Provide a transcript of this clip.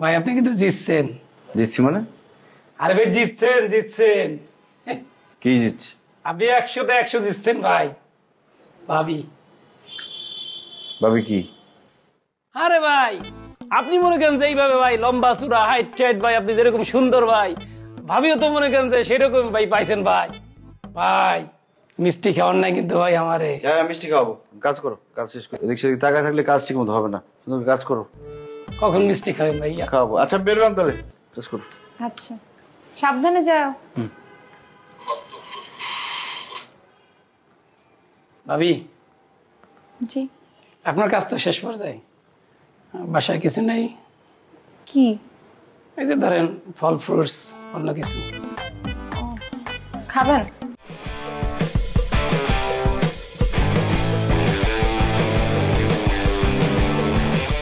ভাই আপনি কিন্তু জিতছেন। জিতছি মানে? আরে ভাই জিতছেন জিতছেন। কি জিতছি? আপনি একশোতে একশো জিতছেন ভাই। ভাবি। ভাবি কি? আরে ভাই আপনি মনে করেন যে এইভাবে ভাই লম্বা চূড়া হাইট টাইট ভাই আপনি যেরকম সুন্দর ভাই ভাবিও তো মনে করেন যে সেরকম ভাই পাইছেন ভাই। ভাই মিষ্টি খাওয়ার নাই কিন্তু ভাই আমারে। হ্যাঁ মিষ্টি খাওয়াবো। কাজ করো কাজ শেষ করো। এদিক সেদিক তাকায় থাকলে কাজ ঠিক মতো হবে না। সুন্দর কাজ করো। কখন মিষ্টি খাবেন ভাইয়া? খাওয়াবো আচ্ছা বেরোলাম তাহলে। কাজ করো। আচ্ছা। সাবধানে যাও। ভাবি? জি। আপনার কাজ তো শেষ পর্যায়ে। বাসায় কিছু নেই? কি? এই যে ধরেন ফল ফ্রুটস অন্য কিছু। খাবেন?